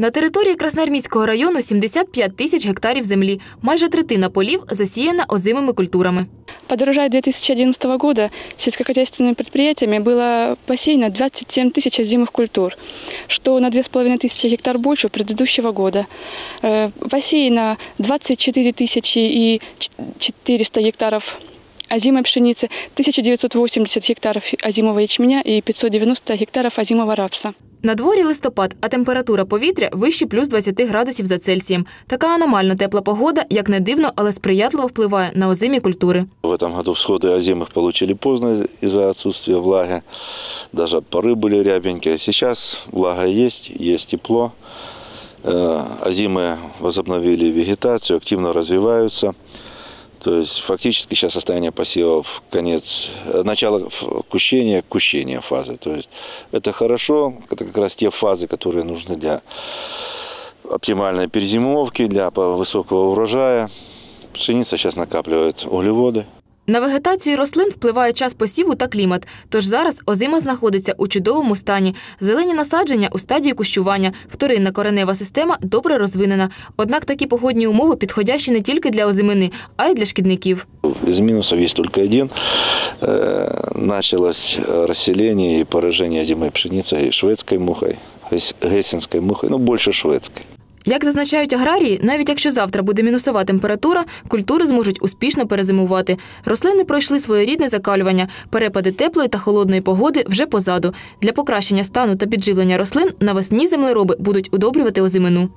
На території Красноармійського району 75 тисяч гектарів землі. Майже третина полів засіяна озимими культурами. Под урожай 2011 года сельскохозяйственными предприятиями было посеяно 27 тысяч озимых культур, что на 2500 гектар больше предыдущего года. Э, Посеяно 24 тысячи и 400 гектаров озимой пшеницы, 1980 гектаров озимого ячменя и 590 гектаров озимого рапса. На дворі листопад, а температура повітря вище плюс 20 градусів за Цельсієм. Така аномально тепла погода, як не дивно, але сприятливо впливає на озимі культури. В этом году всходы озимых получили поздно из-за отсутствия влаги. Даже поры были рябенькие. Сейчас влага есть, есть тепло. Э, Озимы возобновили вегетацию, активно развиваются. То есть фактически сейчас состояние посевов конец, э, начало кущения, кущения фазы. То есть это хорошо, это как раз те фазы, которые нужны для оптимальной перезимовки, для высокого урожая. Пшеница сейчас накапливает углеводы. На вегетацію рослин впливає час посіву та клімат. Тож зараз озима знаходиться у чудовому стані. Зелені насадження у стадії кущування, вторинна коренева система добре розвинена. Однак такі погодні умови підходящі не тільки для озимини, а й для шкідників. Из минусов есть только один. Э, Началось э, расселение и поражение зимой пшеницы шведской мухой, гес- гессенской мухой, ну больше шведской. Як зазначають аграрії, навіть якщо завтра буде мінусова температура, культури зможуть успішно перезимувати. Рослини пройшли своєрідне закалювання. Перепади теплої та холодної погоди вже позаду. Для покращення стану та підживлення рослин навесні землероби будуть удобрювати озимину.